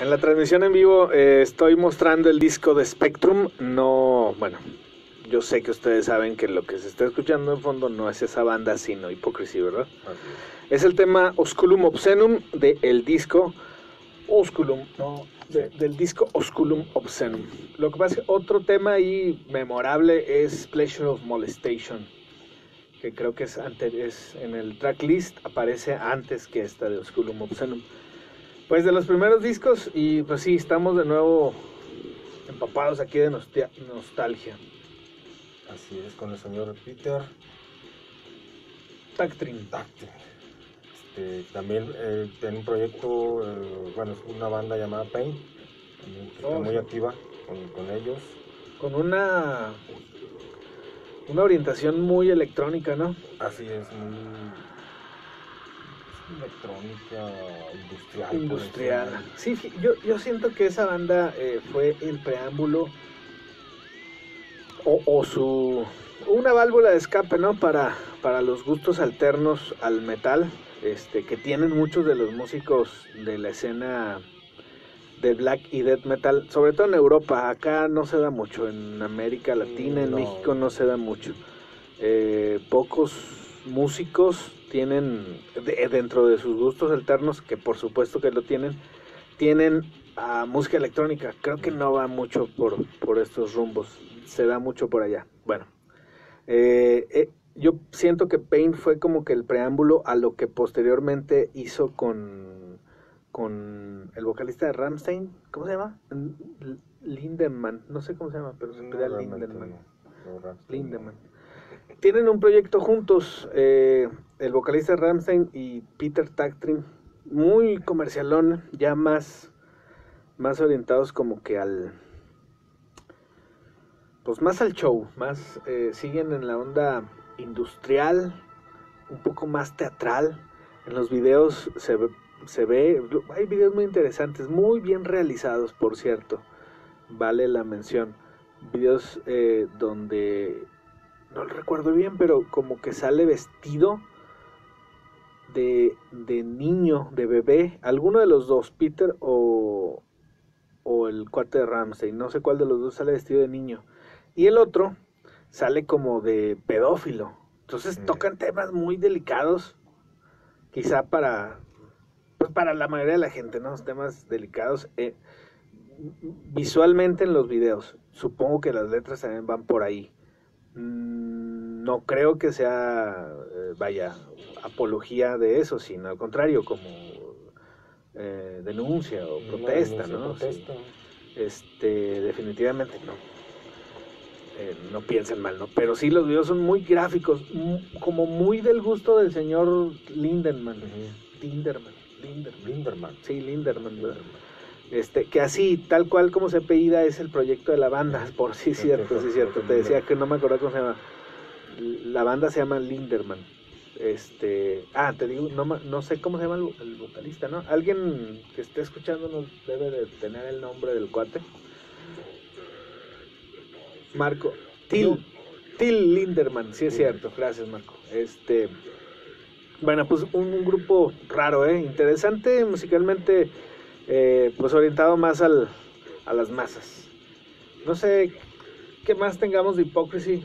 En la transmisión en vivo eh, estoy mostrando el disco de Spectrum. No, bueno, yo sé que ustedes saben que lo que se está escuchando en fondo no es esa banda, sino Hipocrisy, ¿verdad? Es el tema Osculum Obscenum de el disco Osculum, no, de- del disco Osculum Obscenum. Lo que pasa es que otro tema ahí memorable es Pleasure of Molestation, que creo que es, antes, es en el tracklist aparece antes que esta de Osculum Obscenum. Pues de los primeros discos y pues sí, estamos de nuevo empapados aquí de nostalgia. Así es, con el señor Peter Tactrin. Tacte. Este, también eh, tiene un proyecto, eh, bueno, es una banda llamada Pain, está Oh, muy sí. activa con, con ellos. Con una, una orientación muy electrónica, ¿no? Así es, muy es electrónica, industrial. Industrial. Sí, yo, yo siento que esa banda eh, fue el preámbulo o, o su una válvula de escape, ¿no? Para, para los gustos alternos al metal, este, que tienen muchos de los músicos de la escena de black y death metal, sobre todo en Europa. Acá no se da mucho, en América Latina, en No. México no se da mucho. Eh, pocos músicos tienen de- dentro de sus gustos alternos, que por supuesto que lo tienen, tienen a música electrónica. Creo que no va mucho por, por estos rumbos, se da mucho por allá. Bueno, eh, eh, yo siento que Pain fue como que el preámbulo a lo que posteriormente hizo con, con el vocalista de Ramstein, ¿cómo se llama? Lindemann, no sé cómo se llama, pero se No, Lindemann. no. Tienen un proyecto juntos, eh, el vocalista Ramstein y Peter Tactrin, muy comercialón, ya más, más orientados como que al, pues más al show, más eh, siguen en la onda industrial, un poco más teatral. En los videos se ve, se ve, hay videos muy interesantes, muy bien realizados, por cierto, vale la mención. Videos eh, donde no lo recuerdo bien, pero como que sale vestido de, de niño, de bebé, alguno de los dos, Peter o, o el cuate de Ramsey, no sé cuál de los dos sale vestido de niño. Y el otro sale como de pedófilo. Entonces Mm. tocan temas muy delicados, quizá para, pues para la mayoría de la gente, ¿no? Temas delicados. eh, visualmente en los videos, supongo que las letras también van por ahí. No creo que sea, eh, vaya, apología de eso, sino al contrario, como eh, denuncia o protesta, denuncia, ¿no? protesta. Sí. Este, definitivamente no. Eh, no piensen mal, ¿no? Pero sí, los videos son muy gráficos, como muy del gusto del señor. Linderman, Linderman. Linderman. Sí, Linderman. Este, que así, tal cual como se apellida, es el proyecto de la banda. Por sí, cierto, sí, cierto. Te decía que no me acuerdo cómo se llama. La banda se llama Linderman. Este, ah, te digo, no, no sé cómo se llama el, el vocalista, ¿no? Alguien que esté escuchando nos debe de tener el nombre del cuate. Marco, Till, Till Linderman, sí es cierto, gracias Marco. Este, bueno, pues un, un grupo raro, ¿eh? Interesante musicalmente, eh, pues orientado más al, a las masas. No sé qué más tengamos de Hypocrisy.